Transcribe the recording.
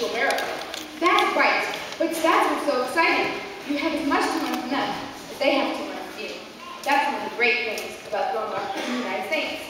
to America. That's right. But that's what's so exciting. You have as much to learn from them as they have to learn from you. That's one of the great things about growing up in the United States.